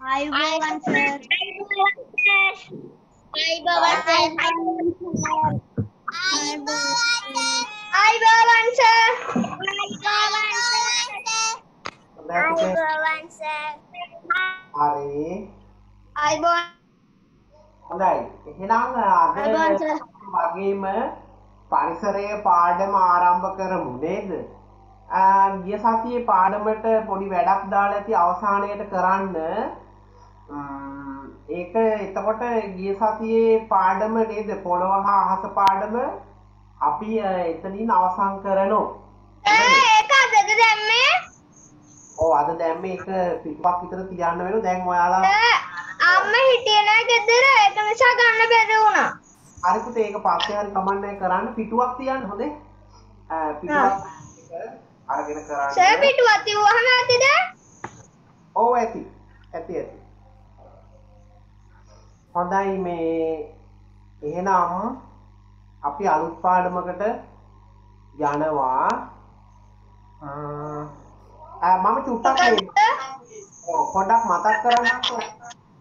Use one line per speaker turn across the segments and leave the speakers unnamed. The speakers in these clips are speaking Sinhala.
අයිබෝවන් සර් අයිබෝවන් සර්
හොඳයි පුතේ. හරි
අයිබෝවන්
හොඳයි එහෙනම්
අයිබෝවන්
අද
සර්
වගේම පරිසරය පාඩම ආරම්භ කරමු නේද ආ, ගිය සතියේ පාඩමට පොඩි වැඩක් දාලා ඇති අවසානයට කරන්න ම්ම්, ඒක එතකොට ගිය සතියේ පාඩම නේද? පොළොව හා අහස පාඩම අපි එතනින් අවසන්
දැම්මේ?
ඕ අද දැම්ම. එක පිටුවක් විතර තියන්න වෙන. දැන් ඔයාලා
අම්ම හිටිය නෑ ගෙදර. ඒක නිසා ගන්න බැරි වුණා.
හරිකුට ඒක පස්සේ හරි කමන්නෑ කරන්න. පිටුවක් තියන්න හොඳේ. පිටුවක් අරගෙන
සර්
කරන්න
පිටුවත් තිව්වහම ඇතිද?
ඕ ඇති. ඇති ඇති හොඳයි මේ එහෙනම් අපි අලුත් පාඩමකට යනවා ම්ම්, චුට්ටක් පොඩ්ඩක් මතක් කරන්නම්කෝ.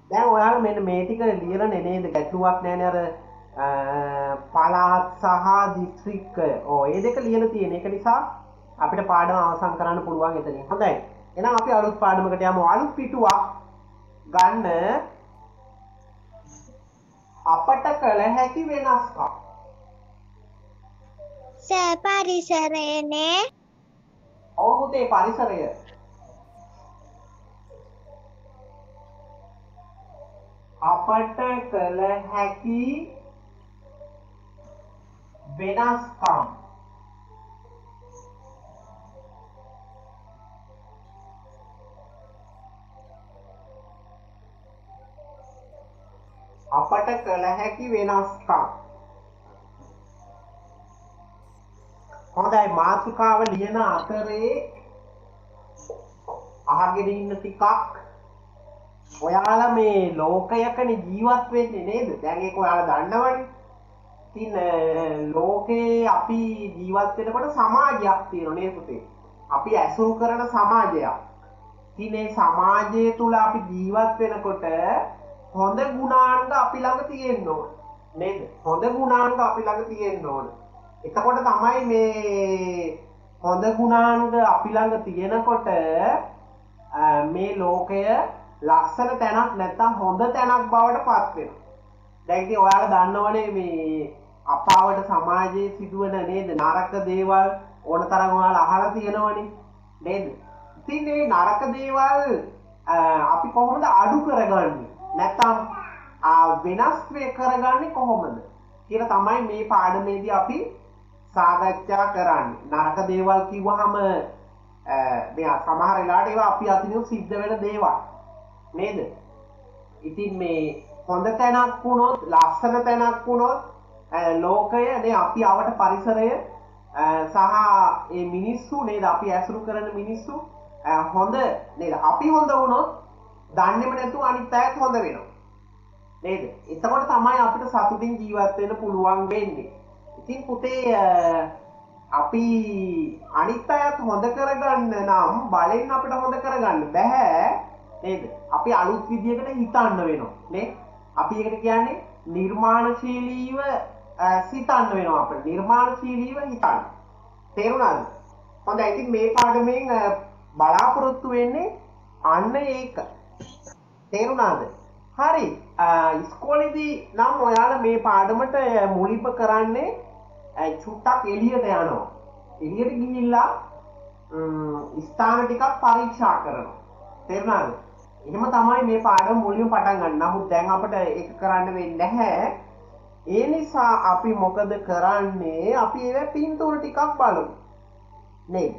දැන් ඔයාලා මෙන්න මේ ටික ලියලා නේද ගැටලුවක් නැහැනේ අර අ, පළාත් සහ දිස්ත්‍රික්කය. ඔව් ඒ දෙක ලියලා තියෙන. ඒක නිසා අපිට පාඩම අවසන් කරන්න පුළුවන් එතනින්. හොඳයි. එහෙනම් අපි අලුත් පාඩමකට යමු. අලුත් පිටුවක් ගන්න අපට කළ හැකි වෙනස්කම්.
සර් පරිසරයනේ
ඔව් පුතේ පරිසරය. අපට කළ හැකි වෙනස්කම් අපට කළ හැකි වෙනස්කම්. හොඳයි මාතෘකාව ලියන අතරේ අහගෙන ඉන්න ටිකක් ඔයාලා මේ ලෝකයකන ජීවත් වෙන්නේ නේද? දැන් ඒක ඔයාලා දන්නවනේ. ඉතින් අ, ලෝකේ අපි ජීවත් වෙනකොට සමාජයක් තියෙනවා නේද පුතේ? අපි ඇසුරු කරන සමාජයක්. ඉතින් මේ සමාජය තුල අපි ජීවත් වෙනකොට හොඳ ගුණාංග අපි ළඟ තියෙන්න ඕන නේද හොඳ ගුණාංග අපි ළඟ තියෙන්න ඕන එතකොට තමයි මේ හොඳ ගුණාංග අපි ළඟ තියෙනකොට අ, මේ ලෝකය ලස්සන තැනක් නැත්තම් හොඳ තැනක් බවට පත් වෙනවා. දැන් ඉතින් ඔයාලා දන්නවනේ මේ අපාවට සමාජයේ සිදුවන නේද නරක දේවල් ඕන තරම් ඔයාලා අහලා තියෙනවනේ නේද? ඉතින් මේ නරක දේවල් අ, අපි කොහොමද අඩු කරගන්නේ? නැත්තම් අ, වෙනස් වේ කරගන්නේ කොහොමද? කියලා තමයි මේ පාඩමේදී අපි සාකච්ඡා කරන්නේ. නරක දේවල් කිව්වහම අ, මේ සමහර වෙලාවට ඒවා අපි අතින් සිද්ධ වෙන දේවල්. නේද? ඉතින් මේ හොඳ තැනක් වුණොත් ලස්සන තැනක් වුණොත් අ, ලෝකය නේ අපි අවට පරිසරය අ, සහ ඒ මිනිස්සු නේද අපි ඇසුරු කරන මිනිස්සු අ, හොඳ නේද අපි හොඳ වුණොත් දන්නේම නැතුව අනිත් අයත් හොඳ වෙනවා. නේද? එතකොට තමයි අපිට සතුටින් ජීවත් වෙන්න පුළුවන් වෙන්නේ. ඉතින් පුතේ අ, අපි අනිත් අයත් හොඳ කරගන්න නම් බලෙන් අපිට හොඳ කරගන්න බැහැ නේද? අපි අලුත් විදිහකට හිතන්න වෙනවා. නේ? අපි එකට කියන්නේ නිර්මාණශීලීව අ, සිතන්න වෙනවා අපිට. නිර්මාණශීලීව හිතන්න. තේරුණාද? හොඳයි. ඉතින් මේ පාඩමෙන් අ, බලාපොරොත්තු වෙන්නේ අන්න ඒක. තේරුණාද හරි අ, ඉස්කෝලේදී නම් ඔයාලා මේ පාඩමට අ, මුලින්ම කරන්නේ අ, චුට්ටක් එළියට යනවා එළියට ගිහිල්ලා ම්, ස්ථාන ටිකක් පරීක්ෂා කරනවා තේරුණාද එහෙම තමයි මේ පාඩම මුලින්ම පටන් ගන්න. නමුත් දැන් අපිට ඒක කරන්න වෙන්නේ නැහැ. ඒ නිසා අපි මොකද කරන්නේ? අපි ඒව පින්තූර ටිකක් බලමු. නේද?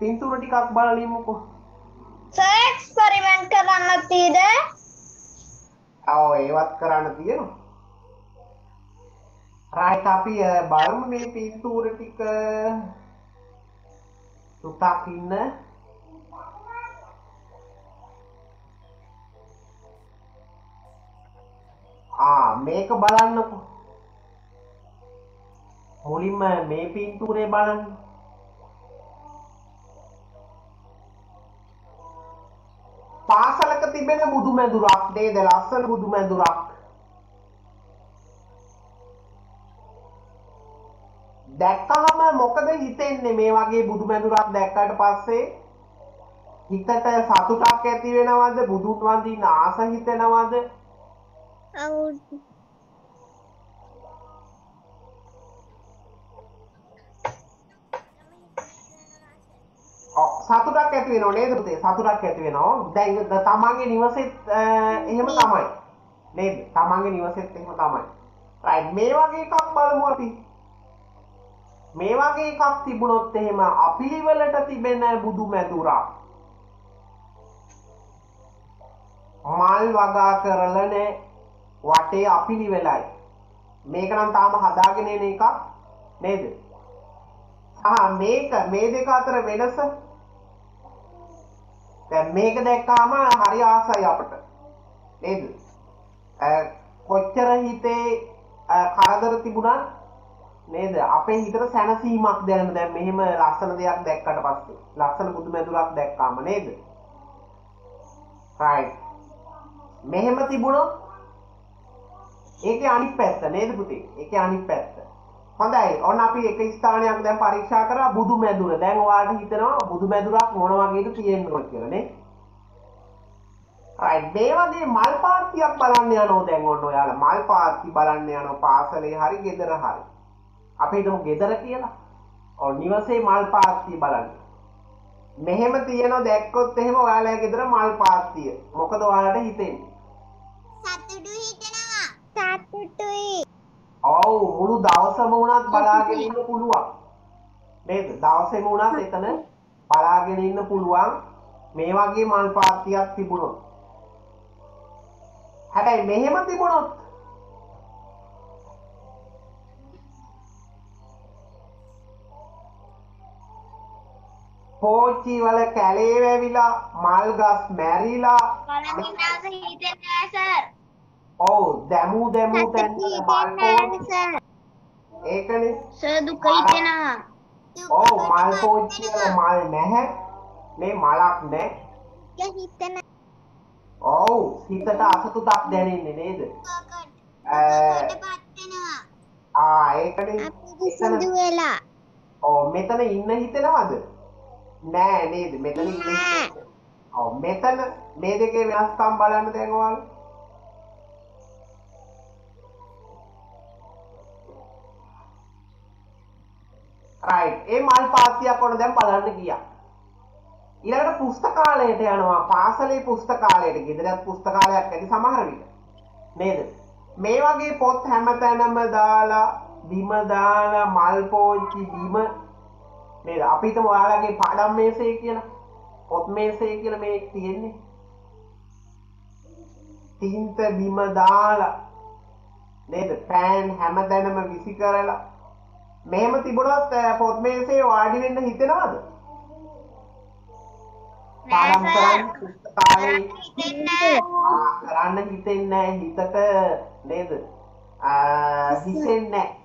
පින්තූර ටිකක් බලලිමුකෝ.
සර් එක්ස්පෙරිමන්ට් කරන්න තියද
ඔව් ඒවත් කරන්න තියෙනවා. රයිට් අපි අ, බලමු මේ පින්තූර ටික. ටිකක් ඉන්න. ආ මේක බලන්නකො. මුලින්ම මේ පින්තූරේ බලන්න. පාසලක තිබෙන ලස්සන බුදු මැදුරක් නේද? ලස්සන බුදු මැදුරක් දැක්කහම මොකද හිතෙන්නේ මේ වගේ බුදු මැදුරක් දැක්කට පස්සේ? හිතට සතුටක් ඇති වෙනවද? බුදුන් වඳින්න ආස හිතෙනවද? සතුටක් ඇති වෙනව නේද පුතේ? සතුටක් ඇති වෙනවා. දැන් ද- තමන්ගේ නිවසෙත් අ, එහෙම තමයි. නේද? තමන්ගේ නිවසෙත් එහෙම තමයි. රයිට් මේ වගේ එකක් බලමු අපි. මේ වගේ එකක් තිබුණොත් එහෙම අපිලිවලට තිබෙන බුදු මැදුරක් මල් වගා කරලන වටේ අපිලිවෙලයි මේක නම් තාම හදාගෙන එන එකක් නේද? සහ මේක මේ දෙක අතර වෙනස දැන් මේක දැක්කාම හරි ආසයි අපට. නේද? අ, කොච්චර හිතේ අ, කරදර තිබුණත් නේද? අපේ හිතට සැනසීමක් දැනෙන. දැන් මෙහෙම ලස්සන දෙයක් දැක්කට පස්සේ ලස්සන බුදු මැදුරක් දැක්කාම නේද? Right. මෙහෙම තිබුණොත් ඒකේ අනිත් පැත්ත නේද පුතේ? ඒකේ අනිත් පැත්ත. හොඳයි. ඔන්න අපි එක ස්ථානයක් දැන් පරීක්ෂා කරා බුදු මැදුර දැන් ඔයාලට හිතෙනවා බුදු මැදුරක් මොන වගේද තියෙන්න ඕන කියලා නේ. Right. මේ වගේ මල් පාත්තියක් බලන්න යනවා දැන් ඔන්න ඔයාලා. මල් පාත්ති බලන්න යනවා පාසලේ හරි ගෙදර හරි. අපි හිතමු ගෙදර කියලා. ඔව් නිවසේ මල් පාත්තිය බලන්න. මෙහෙම තියෙන දැක්කොත් එහෙම ඔයාලා ගෙදර මල් පාත්තිය. මොකද ඔයාලට හිතෙන්නේ?
සතුටු හිතෙනවා.
සතුටුයි.
ඔව් මුළු දවසම වුණත් බලාගෙන ඉන්න පුළුවන්. නේද? දවසේම වුණත් එතන බලාගෙන ඉන්න පුළුවන්. මේ වගේ මල් පාත්තියක් තිබුණොත්. හැබැයි මෙහෙම තිබුණොත් පෝච්චි වල කැලේ වැවිලා මල් ගස් මැරිලා
බලමිනාස හිතෙන්නේ සර්.
ඔව් දැමූ දැමූ තැන් වල මල් පෝච්චි
සර්.
ඒකනේ
සර් දුක හිතෙනවා.
ඔව් මල් පෝච්චි වල මල් නැහැ මේ මලක් නැහැ
හිතෙන
ඔව් හිතට අසතුටක් දැනෙන්නේ නේද ආ ඒකනේ එතන
වෙලා.
ඔව් මෙතන ඉන්න හිතෙනවද නෑ නේද මෙතන ඉන්න. ඔව් මෙතන මේ දෙකේ වෙනස්කම් බලන්න දැන් ඔයාලා රයිට් ඒ මල් පාත්තියක් ඔන්න දැන් බලන්න ගියා. ඊළඟට පුස්තකාලයට යනවා. පාසලේ පුස්තකාලයට ගෙදරත් පුස්තකාලයක් ඇති සමහර විට. නේද? මේ වගේ පොත් හැමතැනම දාලා බිම දාලා මල් පෝච්චි බිම නේද? අපි හිතමු ඔයාලගේ පාඩම් මේසය කියලා. පොත් මේසය කියලා මේ තියෙන්නේ. තින්ත බිම දාලා නේද? පෑන් හැමතැනම විසි කරලා මෙහෙම තිබුණොත් පොත් මේසේ වාඩි වෙන්න හිතෙනවද? පාඩම් කරන්න හිතෙන්නේ නැහැ හිතට නේද? ආ, හිතෙන්නේ නැහැ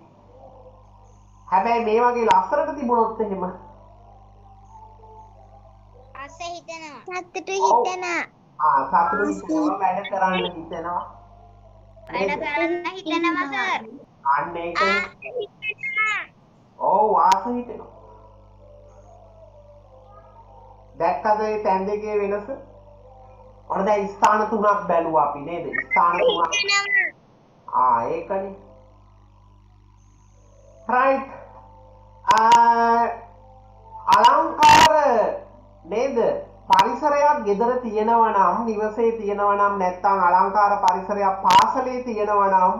හැබැයි මේ වගේ ලස්සනට තිබුණොත් එහෙම.
අස හිතෙනවා.
සතුටු. හිතෙනවා.
ආ සතුටු හිතෙනවා වැඩ කරන්න හිතෙනවා.
වැඩ කරන්න හිතෙනවා සර්.
අන්න
හිතෙනවා.
ඔව් ආස හිතෙනවා. දැක්කද ඒ තැන් දෙකේ වෙනස? ඔන්න දැන් ස්ථාන තුනක් බැලුවා අපි නේද? ස්ථාන තුනක්. ආ ඒකනේ. රයිට් අලංකාර නේද? පරිසරයක් ගෙදර තියෙනවා නම් නිවසේ තියෙනවා නම් නැත්නම් අලංකාර පරිසරයක් පාසලේ තියෙනවා නම්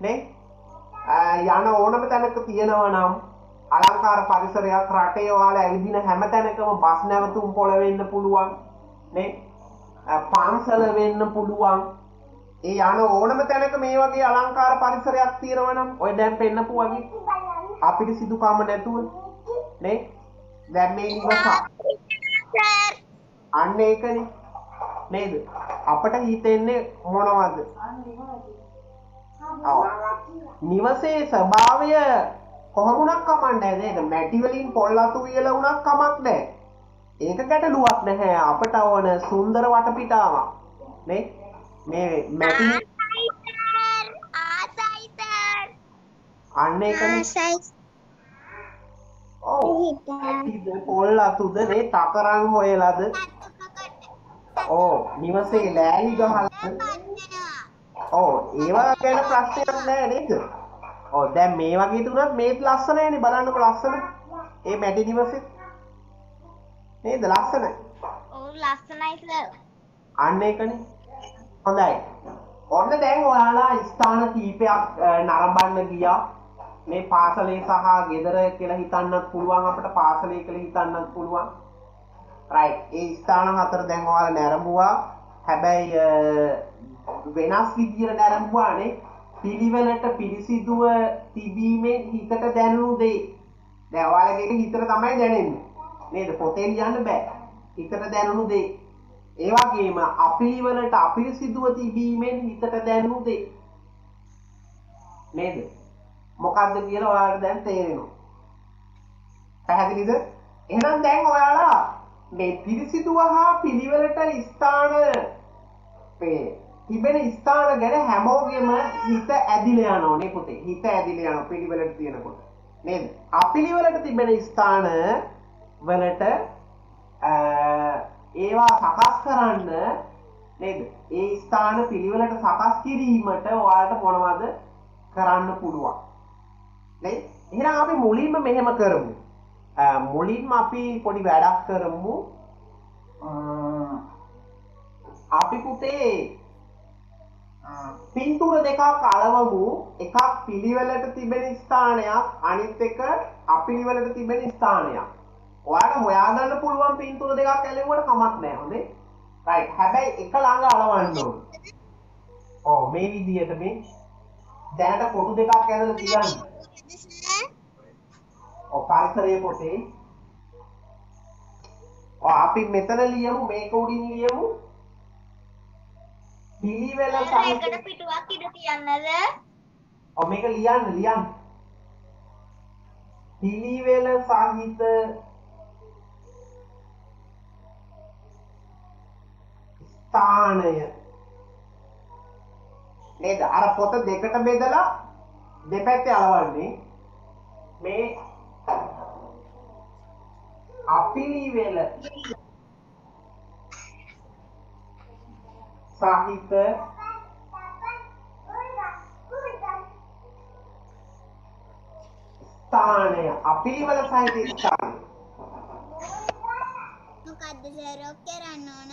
නේ යන ඕනම තැනක තියෙනවා නම් අලංකාර පරිසරයක් රටේ ඔයාලා ඇවිදින හැම තැනකම බස් නැවතුම් පොළ වෙන්න පුළුවන් නේ ආ, පන්සල වෙන්න පුළුවන් ඒ යන ඕනම තැනක මේ වගේ අලංකාර පරිසරයක් තියෙනවා නම් ඔය දැන් පෙන්නපු වගේ අපිට සිදුකම නැතුව නේ දැන් මේ නිවස
සර්.
අන්න ඒකනේ නේද අපට හිතෙන්නේ මොනවද ඔව්. නිවසේ ස්වභාවය කොහොමුණක් කමන්නේ නේද? මැටි වලින් පොල් අතු වියලා වුණක් කමක් නැහැ. ඒක ගැටලුවක් නැහැ. අපට ඕන සුන්දර වටපිටාවක්. නේ? මේ මැටි අන්න මැටිද පොල් අතුද නේ? තකරන් හොයලාද? ඕ නිවසේ ලෑලි
පත්වෙනවා
ඕ ඒවා ගැන ප්‍රශ්නයක් නෑ නේද? ඕ දැන් මේ වගේ තුනත් මේත් ලස්සනයිනේ බලන්නකො ලස්සන. ඒ මැටි නිවසෙත් නේද? ලස්සනයි.
ඔව් ලස්සනයි සර්
අන්න ඒකනේ. හොඳයි. ඔන්න දැන් ඔයාලා ස්ථාන කීපයක් නරඹන්න ගියා. මේ පාසලේ සහ ගෙදර කියලා හිතන්නත් පුළුවන් අපිට පාසලේ කියලා හිතන්නත් පුළුවන්. රයිට් ඒ ස්ථාන හතර දැන් ඔයාලා නැරඹුවා හැබැයි අ, වෙනස් විදියට නැරඹුවානේ පිළිවෙලට පිරිසිදුව තිබීමෙන් හිතට දැනුණු දේ. දැන් ඔයාලගේ හිතට තමයි දැනෙන්නේ. නේද? පොතේ ලියන්න බෑ. හිතට දැනුණු දේ. ඒ වගේම අපිලිවලට අපිරිසිදුව තිබීමෙන් හිතට දැනුණු දේ. නේද? මොකක්ද කියලා ඔයාලට දැන් තේරෙනවා. පැහැදිලිද? එහෙනම් දැන් ඔයාලා මේ පිරිසිදුව හා පිළිවෙලට ස්ථාන මේ තිබෙන ස්ථාන ගැන හැමෝගෙම හිත ඇදිලා යනවා නේ පුතේ. හිත ඇදිලා යනවා පිළිවෙලට තියෙනකොට. නේද? අපිළිවෙලට තිබෙන ස්ථාන වලට අ, ඒවා සකස් කරන්න නේද? ඒ ස්ථාන පිළිවෙලට සකස් කිරීමට ඔයාලට මොනවද කරන්න පුළුවන්? නේ? එහෙනම් අපි මුලින්ම මෙහෙම කරමු. අ, මුලින්ම අපි පොඩි වැඩක් කරමු. අපි පුතේ පින්තූර දෙකක් අලවමු. එකක් පිළිවෙලට තිබෙන ස්ථානයක් අනිත් එක අපිළිවෙලට තිබෙන ස්ථානයක්. ඔයාට හොයාගන්න පුළුවන් පින්තූර දෙකක් ඇලෙව්වට කමක් නැහැ හොඳේ? රයිට් හැබැයි එක ළඟ අලවන්න ඕන. ඔව් මේ විදිහට මේ දැනට කොටු දෙකක් ඇදලා තියන්න ඔව් පරිසරයේ පොතේ. ඔව් අපි මෙතන ලියමු මේක උඩින් ලියමු. පිළිවෙල
එකට පිටුවක් ඉඳ තියන්නද?
ඔව් මේක ලියන්න ලියන්න. පිළිවෙල සහිත ස්ථානය. නේද? අර පොත දෙකට බෙදලා දෙපැත්තේ අලවන්නේ. මේ අපිළිවෙල සහිත ස්ථානය. අපිළිවෙල සහිත ස්ථානය.
මොකද්ද සර් කරන්න ඕන?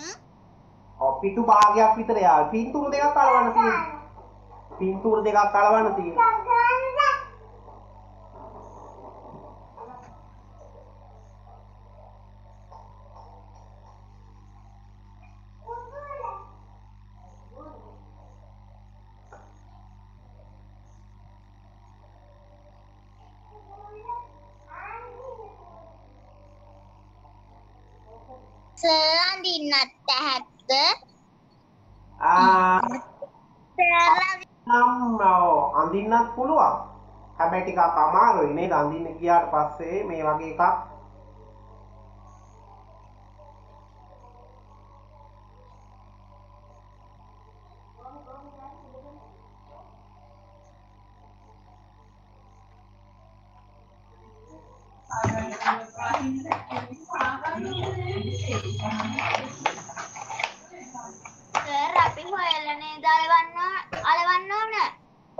ඔව් පිටු භාගයක් විතර යාවි. පින්තූර දෙකක් අලවන්න තියෙනවා පින්තූර දෙකක් අලවන්න තියෙනවා
අඳින්නත් ඇහැක්ද
ආ.
සර්
නම් ඔව් අඳින්නත් පුළුවන්. හැබැයි ටිකක් අමාරුයි නේද? අඳින්න ගියාට පස්සේ මේ වගේ එකක්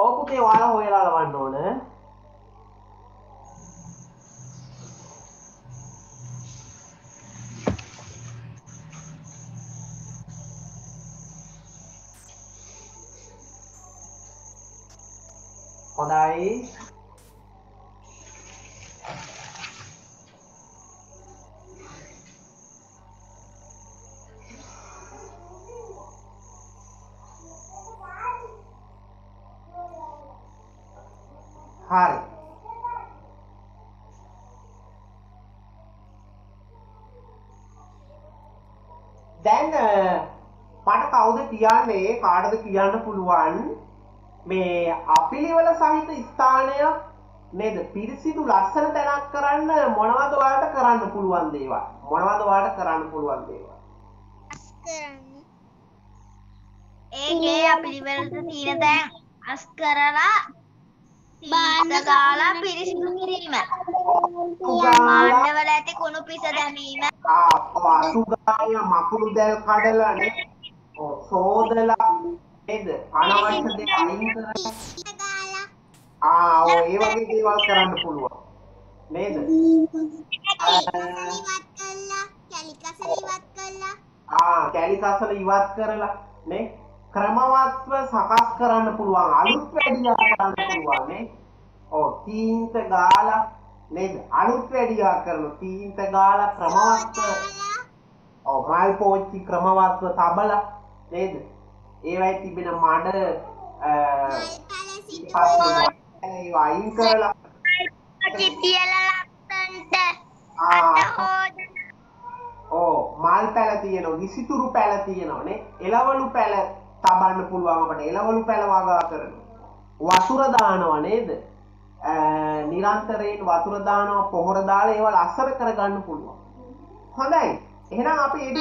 ඔව් පුතේ ඔයාලා හොයලා අලවන්න ඕන. හොඳයි හරි දැන් අ, මට කවුද කියන්නේ කාටද කියන්න පුළුවන්? මේ අපිළිවෙල සහිත ස්ථානයක් නේද? පිරිසිදු ලස්සන තැනක් කරන්න මොනවද ඔයාලට කරන්න පුළුවන් දේවල්? මොනවද ඔයාලට කරන්න පුළුවන් දේවල්?
ඒකේ අපිලිවෙලට තියෙන තැන් අස් කරලා බාන්න ගාලා පිරිසිදු කිරීම. මාණ්ඩවල ඇති කුණු පිස දැමීම.
ආ ඔව් අසුගාය මකුළු දැල් කඩලානේ ඔව් සෝදලා නේද? අනවශ්‍ය දේ අයින් කරලා. ආ ඔව් ඒ වගේ දේවල් කරන්න පුළුවන්. නේද? ආ කැලි කසල ඉවත් කරලා නේ? ක්‍රමවත්ව සකස් කරන්න පුළුවන් අලුත් වැඩියා කරන්න පුළුවන් නේ? ඔව් තීන්ත ගාලා නේද? අලුත් වැඩියා කරන තීන්ත ගාලා ක්‍රමවත්ව ඔව් මල් පෝච්චි ක්‍රමවත්ව තබලා නේද? ඒවයි තිබෙන මඩ අයින් කරලා ඕ මල් පැල තියෙනවා විසිතුරු පැල තියෙනවානේ එළවලු පැල තබන්න පුළුවන් අපට. එළවලු පැල වගා කරන වතුර දානවා නේද? නිරන්තරයෙන් වතුර දානවා පොහොර දාලා ඒවා ලස්සන කරගන්න පුළුවන්. හොඳයි. එහෙනම් අපි ඒක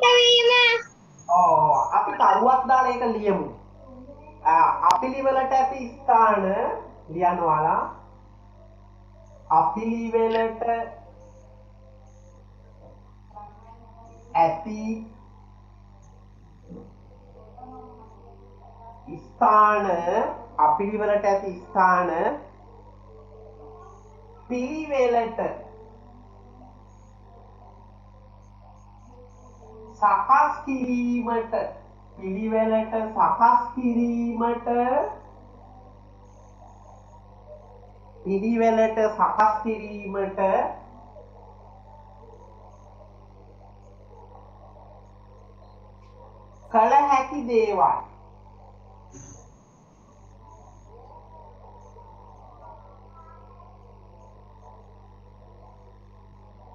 ලියමු
කල සිටවීම
ඕ අපි කරුවක් දාලා ඒක ලියමු. අපිලිවලට ඇති ස්ථාන ලියනවාලා. අපිලිවෙලට ඇති ස්ථාන අපිළිවෙලට ඇති ස්ථාන පිළිවෙලට සකස් කිරීමට පිළිවෙලට සකස් කිරීමට පිළිවෙලට සකස් කිරීමට කළ හැකි දේවල්.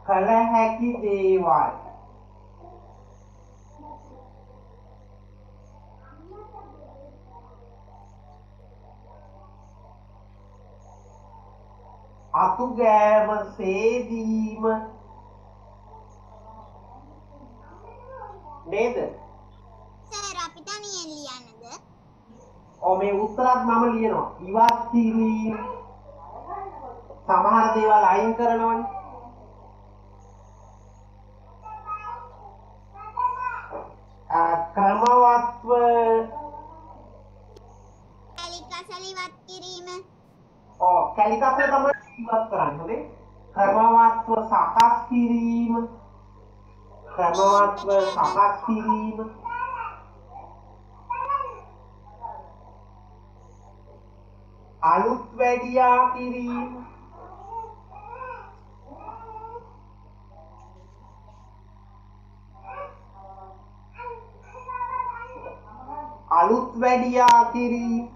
කළ හැකි දේවල්. අතු ගෑම සේදීම නේද?
සර් අපි තනියෙන් ලියන්නද?
ඔව් මේ උත්තරත් මම ලියනවා. ඉවත් කිරීම. සමහර දේවල් අයින් කරනවනේ. ක්‍රමවත්ව
කැලිකසල ඉවත් කිරීම.
ඔව් කැලිකප්පර තමයි ඉවත් කරන්නේ ක්‍රමවත්ව සකස් කිරීම. ක්‍රමවත්ව සකස් කිරීම. අලුත් වැඩියා කිරීම. අලුත් වැඩියා කිරීම.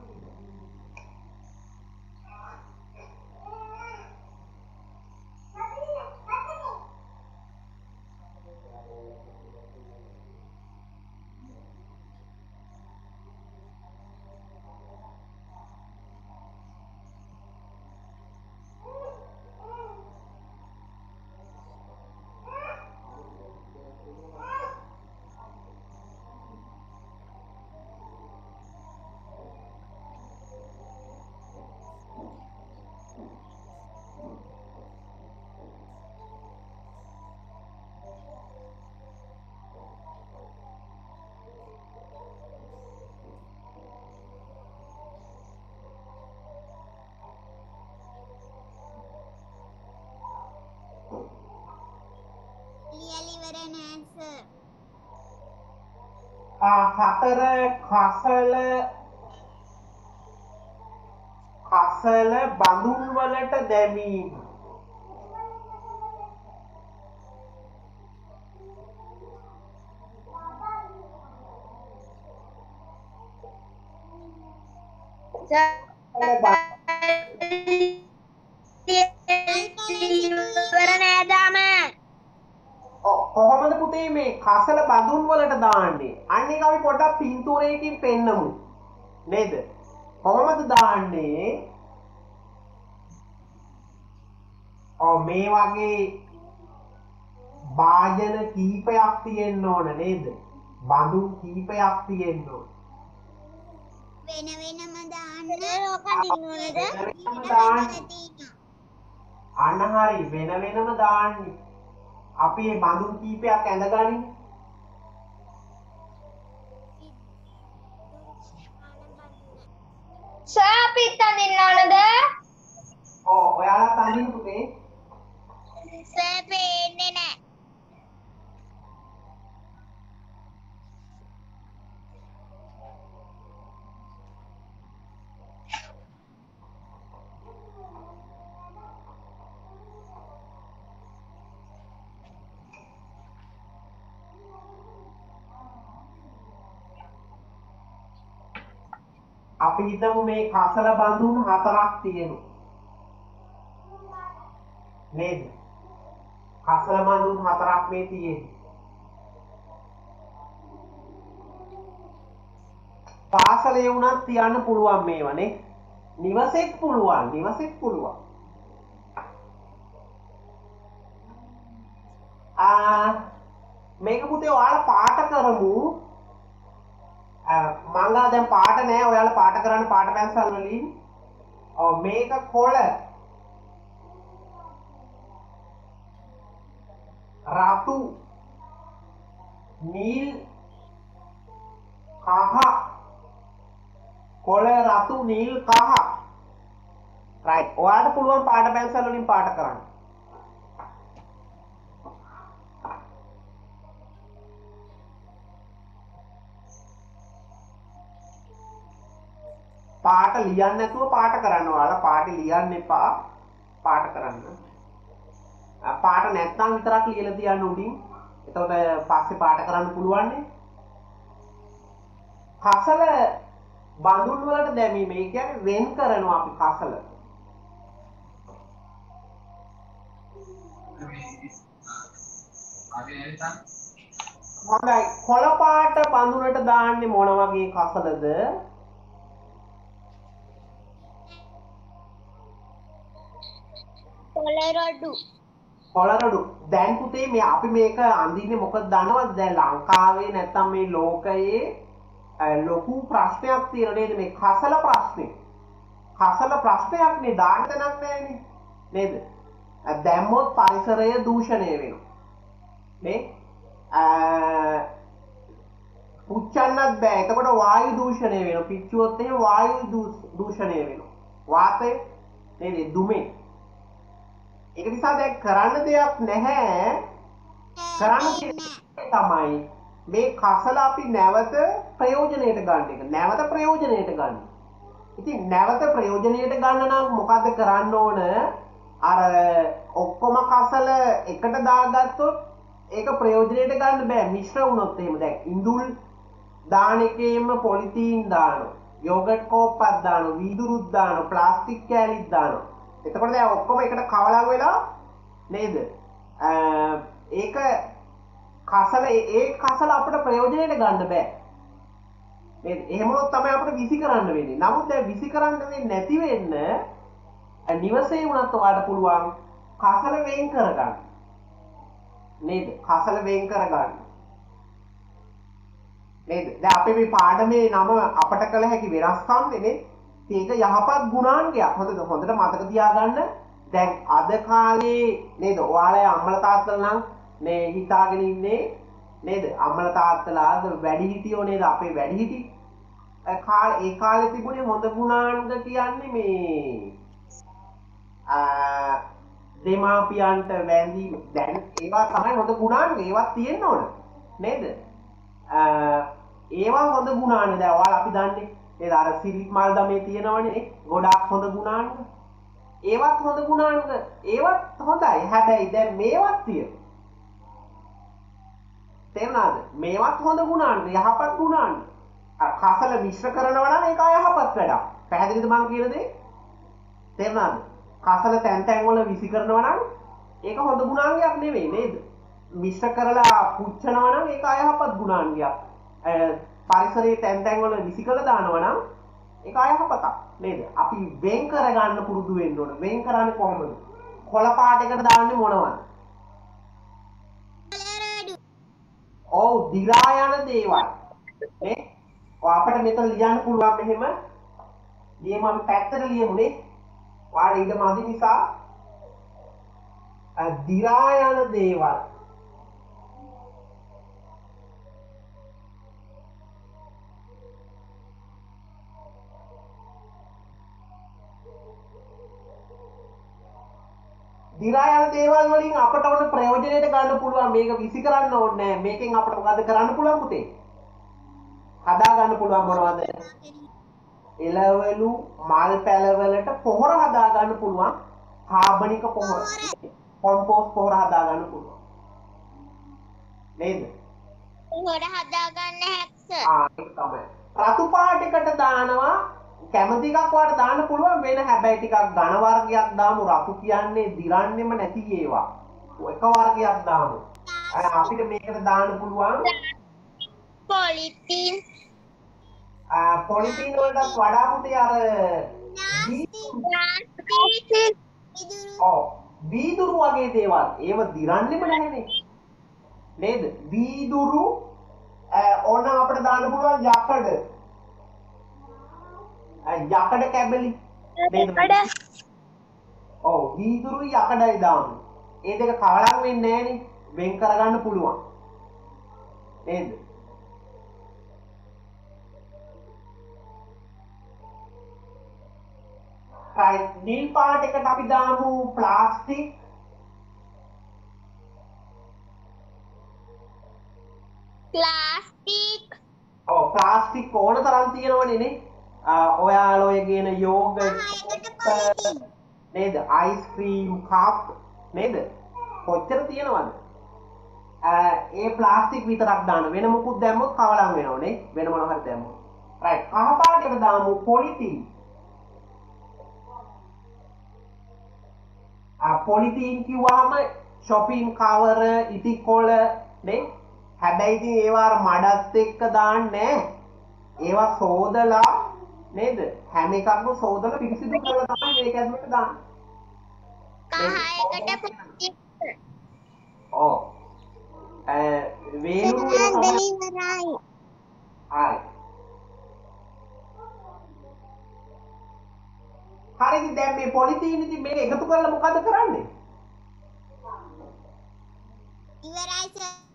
හතර කසල කසල බඳුන් වලට දැමීම
ඉවර නෑ දාම.
කොහොමද පුතේ මේ කසල බඳුන් වලට දාන්නේ අන්න ඒක අපි පොඩ්ඩක් පින්තූරයකින් පෙන්නමු නේද කොහොමද දාන්නේ ඔව් මේ වගේ භාජන කීපයක් තියෙන්න ඕන නේද බඳු කීපයක් තියෙන්න ඕන.
වෙන වෙනම දාන්න
වෙනම දාන්න. අන්න හරි වෙන වෙනම දාන්නේ. අපි මේ බඳු කීපයක් ඇඳගනිමු.
සර් අපිත් අඳින්න ඕනද?
ඔව් ඔයාලා තඳින්න පුතේ.
සර් පේන්නේ නැහැ
අපි හිතමු මේ කසල බඳුන් හතරක් තියෙනවා. නේද? කසල බඳුන් හතරක් මේ තියෙන්නේ. පාසලේ වුණත් තියන්න පුළුවන් මේවනේ. නිවසෙත් පුළුවන්. නිවසෙත් පුළුවන්. ආ මේක පුතේ ඔයාලා පාට කරමු. මංගා දැන් පාට නෑ ඔයාලා පාට කරන්න පාට පැන්සල් වලින් ඔව් මේක කොළ. රතු නිල් කහ කොළ රතු නිල් කහ. රයිට් ඔයාලට පුළුවන් පාට පැන්සල් වලින් පාට කරන්න. පාට ලියන්න නැතුව පාට කරන්න ඔයාලා. පාට ලියන්න එපා. පාට කරන්න. අ, පාට නැත්නම් විතරක් ලියලා තියන්න උඩින්. එතකොට පස්සේ පාට කරන්න පුළුවන්නේ? කසල බඳුන් වලට දැමීම. ඒ කියන්නේ වෙන් කරනවා අපි කසල. හොඳයි. කොළ පාට බඳුනට දාන්නේ මොන වගේ කසලද?
පොළරොඩු
කොළරඩු. දැන් පුතේ මේ අපි මේක අඳින්නේ මොකද දන්නවද? දැන් ලංකාවේ නැත්තම් මේ ලෝකයේ අ, ලොකු ප්‍රශ්නයක් තියෙන නේද? මේ කසල ප්‍රශ්නේ. කසල ප්‍රශ්නයක් නේ. දාන්න තැනක් නැහැනේ. නේද? අ, දැම්මොත් පරිසරය දූෂණය වෙනවා. නේ අ, පුච්චන්නත් බෑ. එතකොට වායු දූෂණය වෙනවා. පිච්චුවොත් එහෙම වායු දූ- දූෂණය වෙනවා. වාතය නේද? දුමේ. ඒක නිසා දැන් කරන්න දෙයක් නැහැ. කරන්න තියෙන්නේ තමයි මේ කසල අපි නැවත ප්‍රයෝජනයට ගන්න එක. නැවත ප්‍රයෝජනයට ගන්න. ඉතින් නැවත ප්‍රයෝජනයට ගන්න නම් මොකද කරන්න ඕන? අර ඔක්කොම කසල එකට දාගත්තොත් ඒක ප්‍රයෝජනයට ගන්න බෑ. මිශ්‍ර වුණොත් එහෙම. දැන් ඉඳුල් දාන එකේම පොලිතීන් දානවා. යෝගට් කෝප්පක් දානවා. වීදුරුත් දානවා. ප්ලාස්ටික් කෑලිත් දානවා. එතකොට දැන් ඔක්කොම එකට කවලම් වෙලා නේද? අ, ඒක කසල ඒ ඒ කසල අපිට ප්‍රයෝජනයට ගන්න බෑ. නේද? එහෙම වුණොත් තමයි අපිට විසි කරන්න වෙන්නේ. නමුත් දැන් විසි කරන්න වෙන්නේ නැති වෙන්න අ, නිවසේ වුණත් ඔයාලට පුළුවන් කසල වෙන් කරගන්න. නේද? කසල වෙන් කරගන්න. නේද? දැන් අපේ මේ පාඩමේ නම අපට කළ හැකි වෙනස්කම් නේ? ඒක යහපත් ගුණාංගයක්. හොඳද හොඳට මතක තියාගන්න. දැන් අද කාලේ නේද? ඔයාලා අම්මලා තාත්තලා නම් මේ හිතාගෙන ඉන්නේ නේද? අම්මලා තාත්තලා වැඩි හිටියෝ නේද? අපේ වැඩි හිටි කාල ඒ කාලේ තිබුණේ හොඳ ගුණාංග කියන්නේ මේ ආ, දෙමාපියන්ට වැඳීම දැන් ඒවා තමයි හොඳ ගුණාංග. ඒවා තියෙන්න ඕන. නේද? අ, ඒවා හොඳ ගුණාංග. දැන් ඔයාලා අපි දන්නේ නේද අර සිරිත් මල් දමේ තියෙනවනේ ගොඩාක් හොඳ ගුණාංග. ඒවත් හොඳ ගුණාංග. ඒවත් හොඳයි. හැබැයි දැන් මේවත් තියෙන. තේරුණාද? මේවත් හොඳ ගුණාංග. යහපත් ගුණාංග. අර කසල මිශ්‍ර කරනවා නම් ඒක යහපත් වැඩක්. පැහැදිලිද මං කියන දේ? තේරුණාද? කසල තැන් තැන් වල විසි කරනවා නම් ඒක හොඳ ගුණාංගයක් නෙවෙයි නේද? මිශ්‍ර කරලා පුච්චනවා නම් ඒක අයහපත් ගුණාංගයක්. අ, පරිසරයේ තැන් තැන් වල විසි කළ දානවා නම් ඒක අයහපතක් නේද? අපි වෙන් කරගන්න පුරුදු වෙන්න ඕන. වෙන් කරන්නේ කොහොමද? කොළ පාටයකට දාන්නේ මොනවද? ඔව් දිරා යන දේවල්. නේ? ඔය අපිට මෙතන ලියන්න පුළුවන් මෙහෙම. ලියමු අපි පැත්තට ලියමු නේ. ඔයාලා ඊට මදි නිසා අ, දිරා යන දේවල්. දිරා යන දේවල් වලින් අපට ඕන ප්‍රයෝජනයට ගන්න පුළුවන්. මේක විසි කරන්න ඕනේ. මේකෙන් අපට මොකද කරන්න පුළුවන් පුතේ? හදා ගන්න පුළුවන් මොනවද? එළවලු මල් පැලවලට පොහොර හදා ගන්න පුළුවන්. කාබනික පොහොර. කොම්පෝස් පොහොර හදා ගන්න පුළුවන්. නේද?
හොර හදාගන්න හැක්ස.
ආ ඒක තමයි. රතු පාටයකට දානවා කැමති එකක් වාට දාන්න පුළුවන් වෙන හැබැයි ටිකක් ඝන වර්ගයක් දාමු රතු කියන්නේ දිරන්නෙම නැති ඒවා. එක වර්ගයක් දාමු. අපිට මේකට දාන්න පුළුවන්.
පොලිතින්.
පොලිතීන් වලට වඩා පුතේ අර ඔව් වීදුරු වගේ දේවල්. ඒව දිරන්නෙම නැහැනේ නේද? වීදුරු ඕන අපිට දාන්න පුළුවන් යකඩ යකඩ කැබලි? ඔව් වීදුරු යකඩයි දාමු ඒ දෙක කලම් වෙන්නේ නැහනේ? වෙන් කරගන්න පුළුවන්. නේද? නිල් පාට එකට අපි දාමු ප්ලාස්ටික්.
ප්ලාස්ටික්.
ඔව් ප්ලාස්ටික් ඕන තරම් තියෙනවනේ නේ අ, ඔයාලා ඔය කියන යෝගට් නේද අයිස්ක්‍රීම් කප් නේද කොච්චර තියෙනවද ඒ ප්ලාස්ටික් විතරක් දාන්න වෙන මුකුත් දැම්මොත් කවලම් වෙනවනේ වෙන මොනවා හරි දැම්මොත් රයිට් කහ පාටකට දාමු පොලිතීන් පොලිතීන් කිව්වහම shopping cover ඉටිකොල නේ හැබැයි ඉතින් ඒවා මඩත් එක්ක දාන්නේ ඒවා සෝදලා නේද හැම එකක්ම සෝදලා පිරිසිදු කරලා තමයි මේක ඇතුලට දාන්නේ
කහයකට
ඔව් එක තමයි
ඉවරයි.
හරි හරි ඉතින් දැන් මේ පොලිතීන් ඉතින් මේක එකතු කරලා මොකද කරන්නේ
ඉවරයි සර්.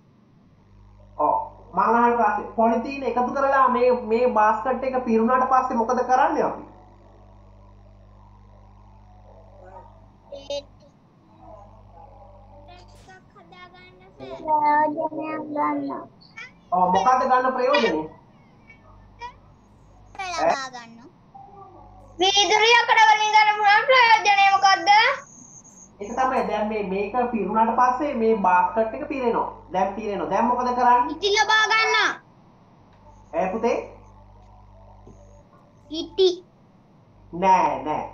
ඔව් මං අහන ප්‍රශ්නේ පොලිතීන් එකතු කරලා මේ මේ බාස්කට් එක පිරුණාට පස්සේ මොකද කරන්නේ අපි.
ප්‍රයෝජනයක් ගන්න.
ඔව් මොකද ගන්න ප්‍රයෝජනේ
ගන්න.
වීදුරු යකඩ වලින් ගන්න පුළුවන් ප්‍රයෝජනය මොකද්ද?
ඒක තමයි. දැන් මේ මේක පිරුණාට පස්සේ මේ බාස්කට් එක පිරෙනවා. දැන් පිරෙනවා. දැන් මොකද කරන්නේ?
ඉටි ලබා ගන්න.
ඈ පුතේ?
ඉටි.
නෑ නෑ.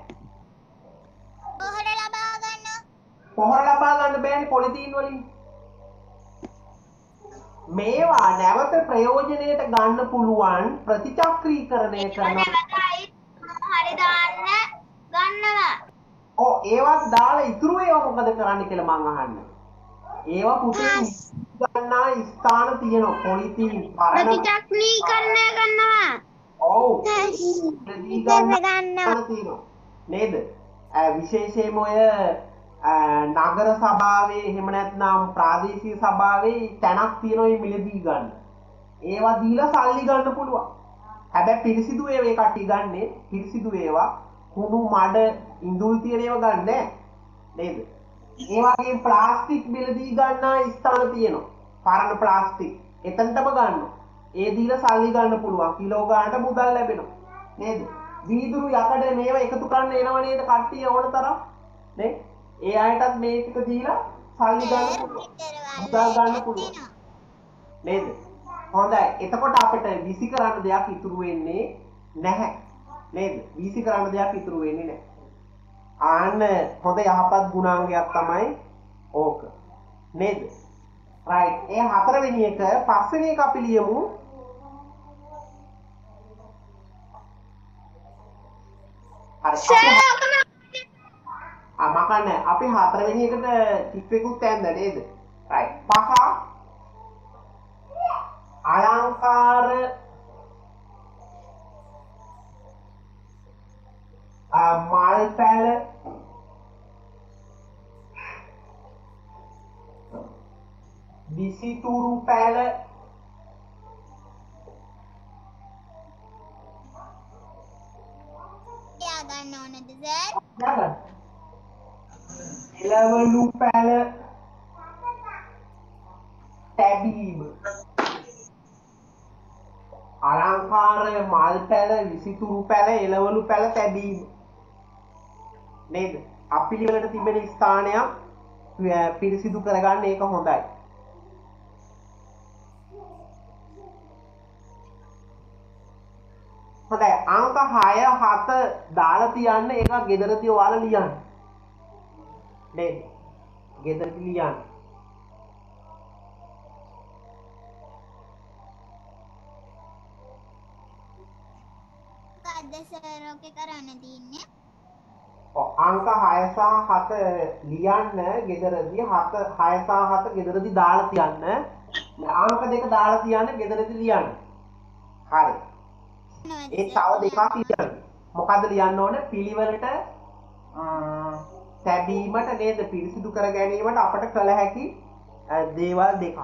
පොහොර ලබා ගන්න.
පොහොර ලබා ගන්න බෑනේ පොලිතීන් වලින්. මේවා නැවත ප්‍රයෝජනයට ගන්න පුළුවන් ප්‍රතිචක්‍රීකරණය කරන
නැවතයි හරි දාන්න ගන්නවා.
ඕ ඒවත් දාලා ඉතුරු ඒවා මොකද කරන්න කියලා මං අහන්නේ. ඒවා පුතේ ගන්නා ස්ථාන තියෙනවා පොලිතීන් පරණ
ප්‍රතිචක්‍රීකරණය ගන්නවා.
ඔව්
ගන්නවා.
තියෙනවා නේද? විශේෂයෙන්ම ඔය නගර සභාවේ එහෙම නැත්නම් ප්‍රාදේශීය සභාවේ තැනක් තියෙනවා මේ මිලදී ගන්න. ඒවා දීලා සල්ලි ගන්න පුළුවන්. හැබැයි පිරිසිදු ඒවා ඒ කට්ටිය ගන්නෙ පිරිසිදු ඒවා කුණු මඩ ඉඳුල් තියෙන ඒවා ගන්න නෑ. නේද? ඒ වගේ ප්ලාස්ටික් මිලදී ගන්නා ස්ථාන තියෙනවා. පරණ ප්ලාස්ටික්. එතනටම ගන්නවා. ඒ දීලා සල්ලි ගන්න පුළුවන්. කිලෝ ගානට මුදල් ලැබෙනවා. නේද? වීදුරු යකඩ මේවා එකතු කරන්න එනවා නේද කට්ටිය ඕන තරම්. නේ? ඒ අයටත් මේ ටික දීලා සල්ලි ගන්න පුළුවන්. මුදල් ගන්න පුළුවන්. නේද? හොඳයි. එතකොට අපිට විසි කරන්න දෙයක් ඉතුරු වෙන්නේ නැහැ. නේද? විසි කරන්න දෙයක් ඉතුරු වෙන්නේ නැහැ. ආන්න හොඳ යහපත් ගුණාංගයක් තමයි ඕක. නේද? රයිට්. ඒ හතරවෙනි එක පස්වෙනි එක අපි ලියමු. හරි.
සර්
අපි-
ඔකම
ආ මකන්න අපි හතරවෙනි එකට ටිප් එකකුත් ඇන්ද නේද? රයිට්. පහ අලංකාර පැල විසිතුරු පැල
ගන්න ඕනද සර්?
යගන්න. එළවලු පැල තැබීම අලංකාර මල් පැල විසිතුරු පැල එළවලු පැල තැබීම අපිලිවලට තිබෙන ස්ථානයක් අ, පිරිසිදු කරගන්න ඒක හොඳයි. හොඳයි. අංක හය හත දාලා තියන්න ඒක ගෙදරති ඔයාලා ලියන්න. නේද ගෙදරති ලියන්න.
මොකද්ද සර් ඔකේ කරන්න තියන්නේ?
ඔව්, අංක 6 සහ 7 ලියන්න ගෙදරදී 7 6 සහ 7 ගෙදරදී දාලා තියන්න. අංක දෙක දාලා තියන්න ගෙදරදී ලියන්න. හරි.
මොනවද
ඒ
සර්?
තව දෙකක් ලියන්න. මොකද්ද ලියන්න ඕන? පිළිවෙලට ම්ම්, තැබීමට නේද? පිරිසිදු කර ගැනීමට අපට කළ හැකි අ, දේවල් දෙකක්.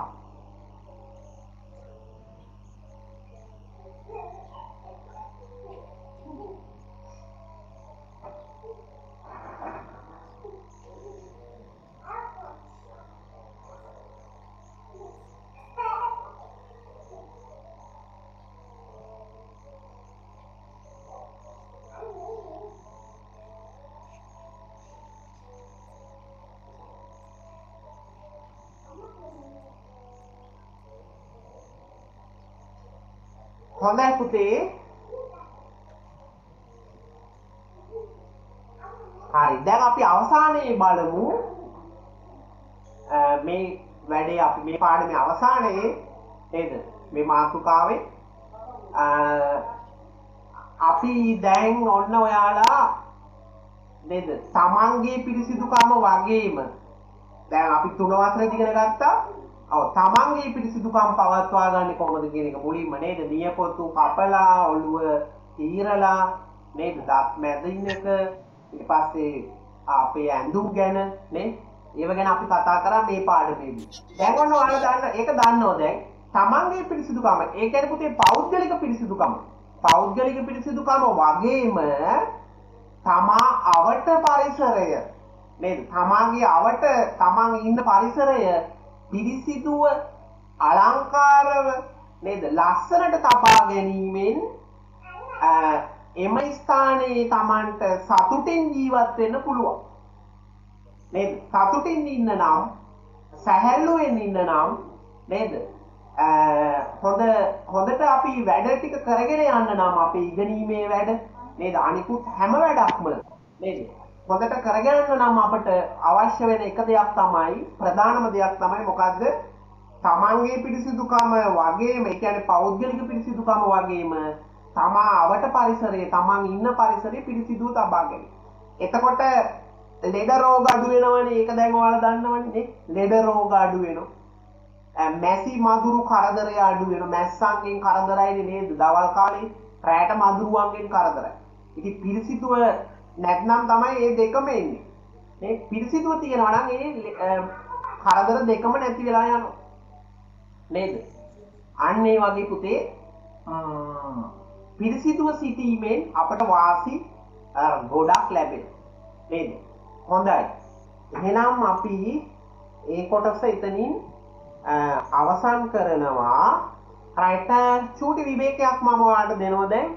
හොඳයි පුතේ හරි දැන් අපි අවසානයේ බලමු අ, මේ වැඩේ අපි මේ පාඩමේ අවසානයේ නේද මේ මාතෘකාවේ අ, අපි දැන් ඔන්න ඔයාලා නේද තමන්ගේ පිරිසිදුකම වගේම දැන් අපි තුන වසරේ ඉගෙන ගත්තා ඔව් තමන්ගේ පිරිසිදුකම් පවත්වා ගන්න කොහොමද කියන එක මුලින්ම නේද? නියපොතු කපලා ඔළුව ඊරලා නේද? දත් මැදින් එක ඊට පස්සේ අපේ ඇඳුම් ගැන නේ? ඒව ගැන අපි කතා කරා මේ පාඩමේදී. දැන් ඔන්න ඔයාලා දන්න ඒක දන්නව දැන්. තමන්ගේ පිරිසිදුකම ඒ කියන්නේ පුතේ පෞද්ගලික පිරිසිදුකම පෞද්ගලික පිරිසිදුකම වගේම තමා අවට පරිසරය නේද? තමාගේ අවට තමන් ඉන්න පරිසරය පිරිසිදුව අලංකාරව නේද? ලස්සනට තබා ගැනීමෙන් අ, එම ස්ථානයේ තමන්ට සතුටින් ජීවත් වෙන්න පුළුවන්. නේද? සතුටින් ඉන්න නම් සැහැල්ලුවෙන් ඉන්න නම් නේද? අ, හොඳ හොඳට අපි වැඩ ටික කරගෙන යන්න නම් අපේ ඉගෙනීමේ වැඩ නේද? අනිකුත් හැම වැඩක්ම නේද? හොඳට කරගෙන යන්න නම් අපට අවශ්‍ය වෙන එක දෙයක් තමයි ප්‍රධානම දෙයක් තමයි මොකද්ද තමන්ගේ පිරිසිදුකම වගේම ඒ කියන්නේ පෞද්ගලික පිරිසිදුකම වගේම තමා අවට පරිසරයේ තමන් ඉන්න පරිසරයේ පිරිසිදුව තබා ගැනීම. එතකොට ලෙඩ රෝග අඩු වෙනවනේ ඒක දැන් ඔයාලා දන්නවනේ නේ ලෙඩ රෝග අඩු වෙනවා. අ, මැසි මදුරු කරදරය අඩු වෙනවා. මැස්සන්ගෙන් කරදරයිනේ නේද? දවල් කාලේ රැට මදුරුවන්ගෙන් කරදරයි. ඉතින් පිරිසිදුව නැත්නම් තමයි මේ දෙකම එන්නේ. මේ පිරිසිදුව තියෙනවා නම් ඒ ලෙ- අ, කරදර දෙකම නැති වෙලා යනවා. නේද? අන්න ඒ වගේ පුතේ ම්ම්, පිරිසිදුව සිටීමෙන් අපට වාසි අ, ගොඩක් ලැබෙනවා. නේද? හොඳයි. එහෙනම් අපි ඒ කොටස එතනින් අ, අවසන් කරනවා. රයිට් චූටි විවේකයක් මම ඔයාලට දෙනවා දැන්.